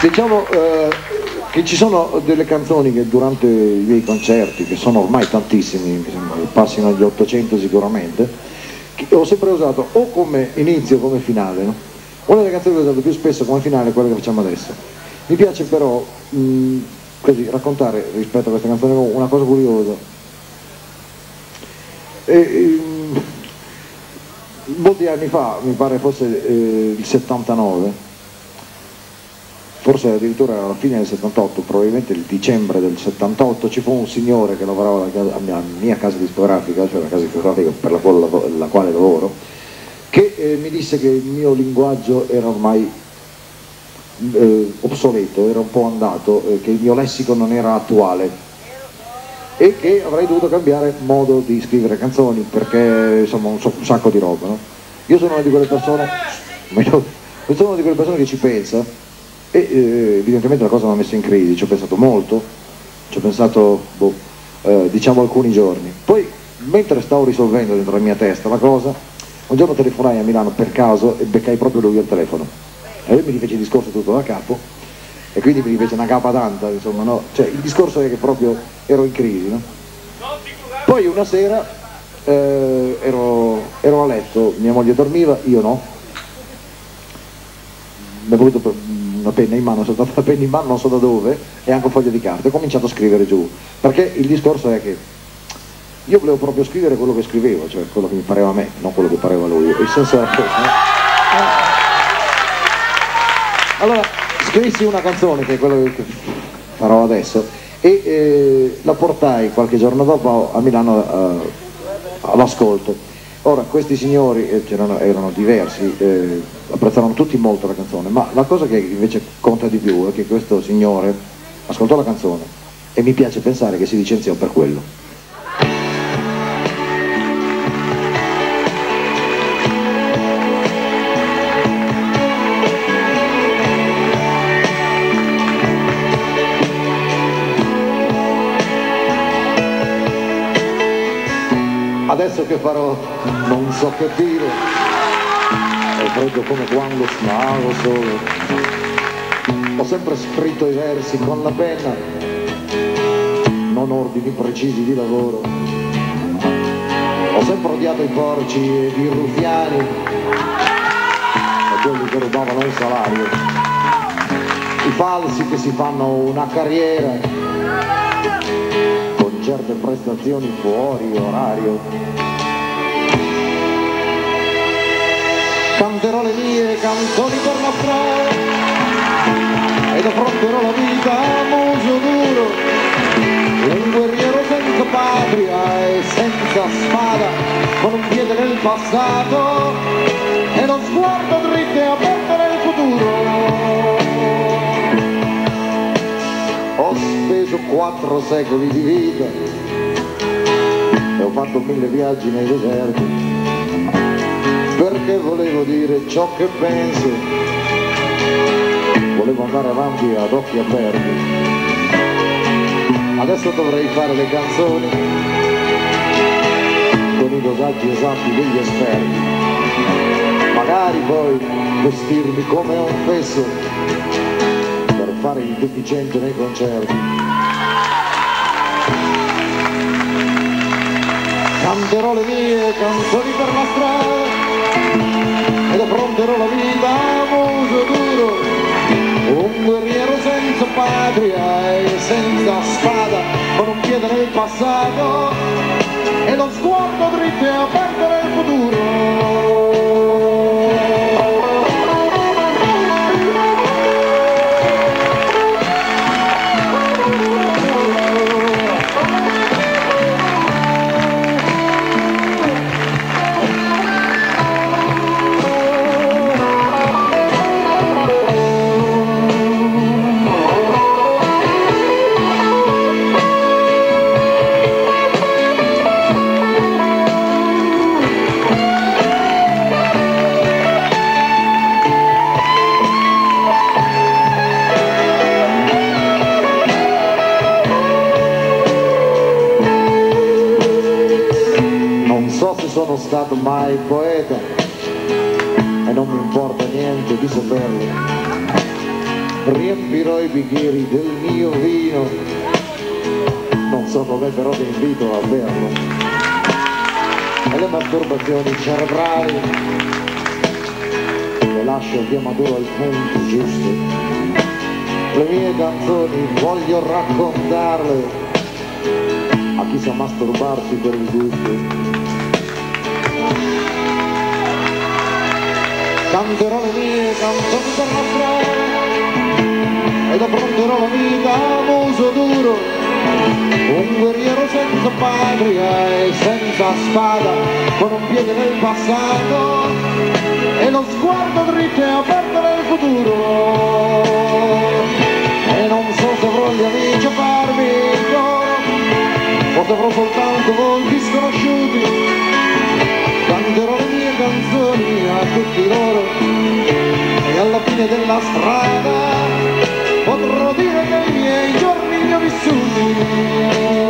Diciamo eh, che ci sono delle canzoni che durante i miei concerti, che sono ormai tantissimi, passino agli 800 sicuramente, che ho sempre usato o come inizio o come finale. No? Una delle canzoni che ho usato più spesso come finale è quella che facciamo adesso. Mi piace però mh, così, raccontare rispetto a questa canzone una cosa curiosa. E, ehm, molti anni fa, mi pare fosse eh, il 79, forse addirittura alla fine del 78, probabilmente il dicembre del 78, ci fu un signore che lavorava alla mia casa discografica, cioè la casa discografica per la quale, la quale lavoro, che eh, mi disse che il mio linguaggio era ormai eh, obsoleto, era un po' andato, eh, che il mio lessico non era attuale e che avrei dovuto cambiare modo di scrivere canzoni perché insomma un, un sacco di roba. No? Io sono una di quelle persone, sono una di quelle persone che ci pensa e eh, evidentemente la cosa mi ha messo in crisi, ci ho pensato molto, ci ho pensato boh, eh, diciamo alcuni giorni. Poi mentre stavo risolvendo dentro la mia testa la cosa, un giorno telefonai a Milano per caso e beccai proprio lui al telefono. E lui mi rifece il discorso tutto da capo e quindi mi rifece una capa tanta, insomma, no? Cioè il discorso è che proprio ero in crisi, no? Poi una sera eh, ero, ero a letto, mia moglie dormiva, io no. Mi è voluto una penna in mano, sono dato una penna in mano non so da dove e anche un foglio di carta, ho cominciato a scrivere giù, perché il discorso è che io volevo proprio scrivere quello che scrivevo, cioè quello che mi pareva a me, non quello che pareva a lui, il senso era questo. No? Allora, scrissi una canzone che è quello che farò adesso e eh, la portai qualche giorno dopo a Milano eh, all'ascolto Ora, questi signori eh, erano, erano, diversi, eh, apprezzarono tutti molto la canzone, ma la cosa che invece conta di più è che questo signore ascoltò la canzone e mi piace pensare che si licenziò per quello. Adesso che farò non so che dire. È freddo come quando stavo solo. Ho sempre scritto i versi con la penna non ordini precisi di lavoro. Ho sempre odiato i porci e i ruffiani e quelli che rubavano il salario. I falsi che si fanno una carriera certe prestazioni fuori orario. Canterò le mie canzoni per la strada ed affronterò la vita a muso duro, un guerriero senza patria e senza spada, con un piede nel passato quattro secoli di vita. E ho fatto mille viaggi nei deserti perché volevo dire ciò che penso. Volevo andare avanti ad occhi aperti. Adesso dovrei fare le canzoni con i dosaggi esatti degli esperti. Magari poi vestirmi come un fesso fare il deficiente nei concerti. Canterò le mie canzoni per la strada ed affronterò la vita a muso duro, un guerriero senza patria e senza spada, con un piede nel passato e lo sguardo dritto e aperto nel futuro. Sono stato mai poeta e non mi importa niente di saperlo. Riempirò i bicchieri del mio vino. Non so come però ti invito a berlo. E le masturbazioni cerebrali. Le lascio chiamato al punto giusto. Le mie canzoni voglio raccontarle. A chi sa masturbarsi per il gusto canterò le mie canzoni per la strada ed affronterò la vita a muso duro. Un guerriero senza patria e senza spada con un piede nel passato. E lo sguardo dritto e aperto nel futuro canzoni a tutti loro. E alla fine della strada potrò dire che i miei giorni li ho vissuti